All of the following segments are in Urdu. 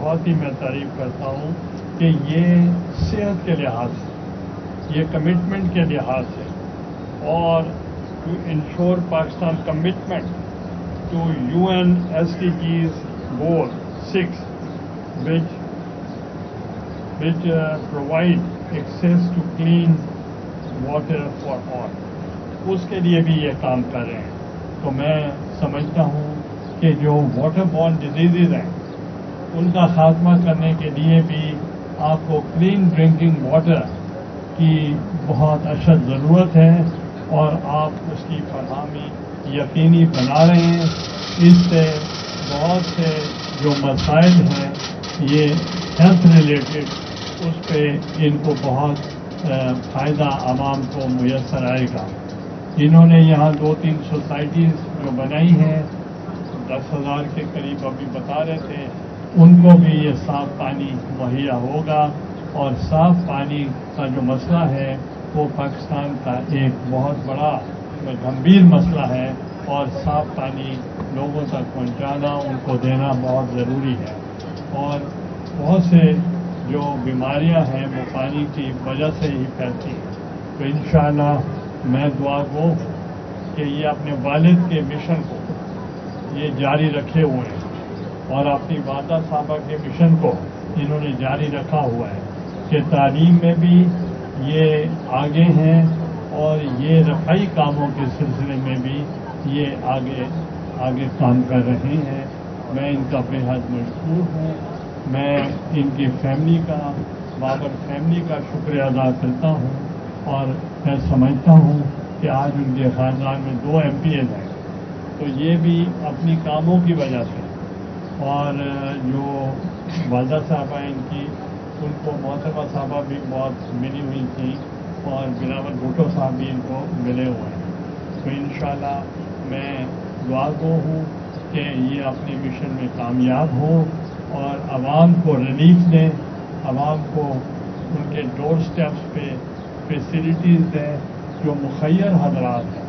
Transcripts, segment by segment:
بہت ہی میں تعریف کرتا ہوں کہ یہ صحت کے لحاظ سے، یہ کمٹمنٹ کے لحاظ سے اور to ensure Pakistan commitment to U N S D Gs goal six which which provide access to clean water for all اس کے لیے بھی یہ کام کر رہے ہیں تو میں سمجھتا ہوں کہ جو واٹر بورن ڈیزیزز ہیں ان کا خاتمہ کرنے کے لیے بھی آپ کو کلین ڈرنکنگ واٹر کی بہت اشد ضرورت ہے اور آپ اس کی فراہمی یقینی بنا رہے ہیں۔ اس سے بہت سے جو مسائل ہیں، یہ ہیلتھ ریلیٹڈ اس پہ ان کو بہت فائدہ عوام کو میسر آئے گا۔ انہوں نے یہاں دو تین سوسائٹیز جو بنائی ہیں، دس ہزار کے قریب ابھی بتا رہے تھے۔ ان کو بھی یہ صاف پانی مہیا ہوگا اور صاف پانی کا جو مسئلہ ہے، وہ پاکستان کا ایک بہت بڑا گمبھیر مسئلہ ہے اور صاف پانی لوگوں تک پہنچانا، ان کو دینا بہت ضروری ہے۔ اور بہت سے جو بیماریاں ہیں، وہ پانی کی وجہ سے ہی پھیلتی ہیں۔ تو انشاءاللہ میں دعا کو کہ یہ اپنے والد کے مشن کو یہ جاری رکھے ہوئے۔ ہیں اور اپنی والدہ صاحبہ کے مشن کو انہوں نے جاری رکھا ہوا ہے کہ تعلیم میں بھی یہ آگے ہیں اور یہ رفائی کاموں کے سلسلے میں بھی یہ آگے آگے کام کر رہے ہیں۔ میں ان کا بے حد مشہور ہوں۔ میں ان کی فیملی کا، بابر فیملی کا شکریہ ادا کرتا ہوں اور میں سمجھتا ہوں کہ آج ان کے خاندان میں دو ایم پی ایز ہیں۔ تو یہ بھی اپنی کاموں کی وجہ سے۔ اور جو والدہ صاحبہ ان کی، ان کو محتبہ صاحبہ بھی بہت ملی ہوئی تھی اور بلاول بھٹو صاحب بھی ان کو ملے ہوئے ہیں۔ تو انشاءاللہ میں دعا گو ہوں کہ یہ اپنے مشن میں کامیاب ہو اور عوام کو ریلیف دیں، عوام کو ان کے ڈور سٹیپس پہ فیسلٹیز دیں جو مخیر حضرات ہیں۔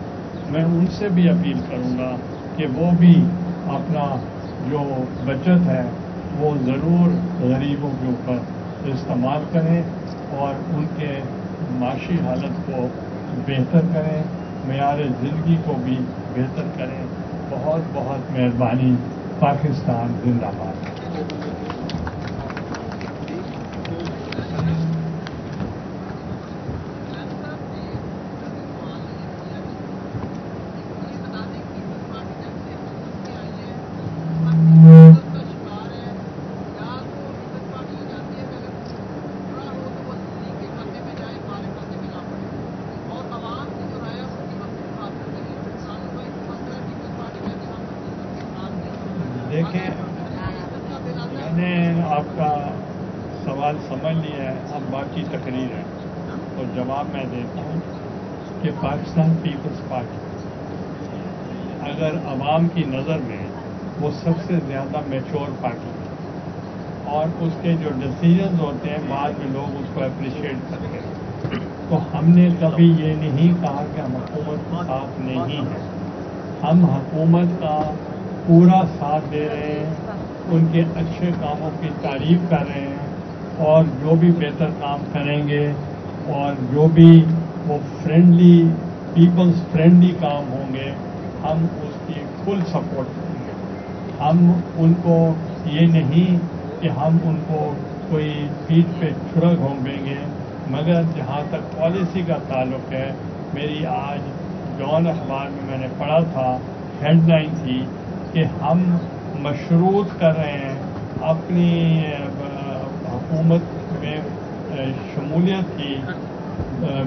میں ان سے بھی اپیل کروں گا کہ وہ بھی اپنا جو بچت ہے وہ ضرور غریبوں کے اوپر استعمال کریں اور ان کے معاشی حالت کو بہتر کریں، معیار زندگی کو بھی بہتر کریں۔ بہت بہت مہربانی، پاکستان زندہ باد۔ دیکھیں۔ میں نے آپ کا سوال سمجھ لیا ہے، اب باقی تقریر ہے۔ اور جواب میں دیتا ہوں کہ پاکستان پیپلز پارٹی، اگر عوام کی نظر میں وہ سب سے زیادہ میچور پارٹی ہے اور اس کے جو ڈسیزنز ہوتے ہیں، بعد میں لوگ اس کو اپریشیٹ کرتے ہیں۔ تو ہم نے کبھی یہ نہیں کہا کہ ہم حکومت کے ساتھ نہیں ہے ہم حکومت کا پورا ساتھ دے رہے ہیں، ان کے اچھے کاموں کی تعریف کر رہے ہیں اور جو بھی بہتر کام کریں گے اور جو بھی وہ فرینڈلی پیپلز فرینڈلی کام ہوں گے، ہم اس کی فل سپورٹ کریں گے۔ ہم ان کو یہ نہیں کہ ہم ان کو کوئی پیٹ پہ چھڑک گھومیں گے، مگر جہاں تک پالیسی کا تعلق ہے، میری آج جون اخبار میں میں نے پڑھا تھا ہیڈ لائن تھی کہ ہم مشروط کر رہے ہیں اپنی حکومت میں شمولیت کی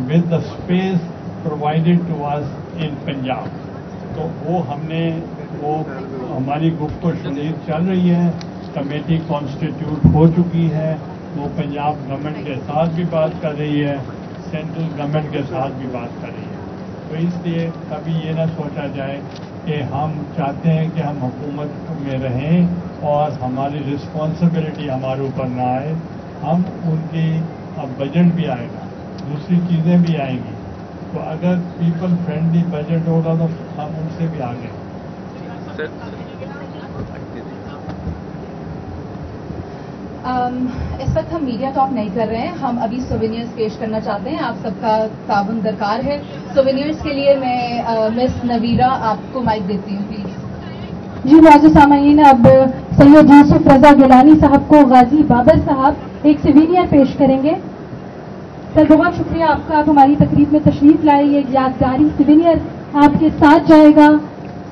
with the space provided to was in Punjab تو وہ ہم نے، وہ ہماری گفت و شنید چل رہی ہے، کمیٹی کانسٹیٹیوٹ ہو چکی ہے، وہ پنجاب گورنمنٹ کے ساتھ بھی بات کر رہی ہے سینٹرل گورنمنٹ کے ساتھ بھی بات کر رہی ہے۔ تو اس لیے کبھی یہ نہ سوچا جائے کہ ہم چاہتے ہیں کہ ہم حکومت میں رہیں اور ہماری رسپانسبلٹی ہمارے اوپر نہ آئے، ہم ان کی اب بجٹ بھی آئے گا، دوسری چیزیں بھی آئیں گی۔ تو اگر پیپل فرینڈلی بجٹ ہوگا تو ہم ان سے بھی آگے۔ Um, اس وقت ہم میڈیا ٹاک نہیں کر رہے ہیں۔ ہم ابھی سوینئرز پیش کرنا چاہتے ہیں۔ آپ سب کا تعاون درکار ہے۔ سوینئرز کے لیے میں مس نویرا آپ کو مائک دیتی ہوں پلیز جی معزز سامعین اب سید یوسف رضا گیلانی صاحب کو غازی بابر صاحب ایک سوینئر پیش کریں گے۔ سر بہت شکریہ آپ کا۔ آپ ہماری تقریب میں تشریف لائے۔ یہ یادگاری سوینئر آپ کے ساتھ جائے گا۔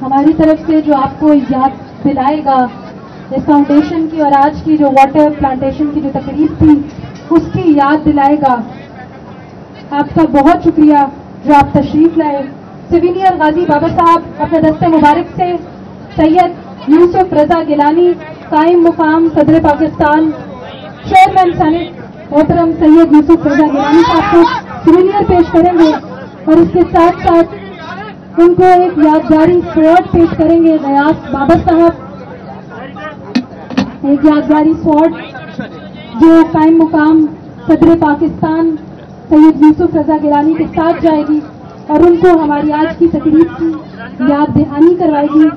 ہماری طرف سے جو آپ کو یاد دلائے گا۔ اس فاؤنڈیشن کی اور آج کی جو واٹر پلانٹیشن کی جو تقریب تھی، اس کی یاد دلائے گا۔ آپ کا بہت شکریہ جو آپ تشریف لائے۔ سوینئر غازی بابا صاحب، اپنے دستے مبارک سے سید یوسف رضا گیلانی، قائم مقام صدر پاکستان چیئرمین سینٹ محترم سید یوسف رضا گیلانی صاحب کو سوینئر پیش کریں گے۔ اور اس کے ساتھ ساتھ ان کو ایک یادگاری سوٹ پیش کریں گے غیاس بابا صاحب۔ ایک یادگاری فورٹ جو قائم مقام صدر پاکستان سید یوسف رضا گیلانی کے ساتھ جائے گی اور ان کو ہماری آج کی تقریب کی یاد دہانی کروائے گی۔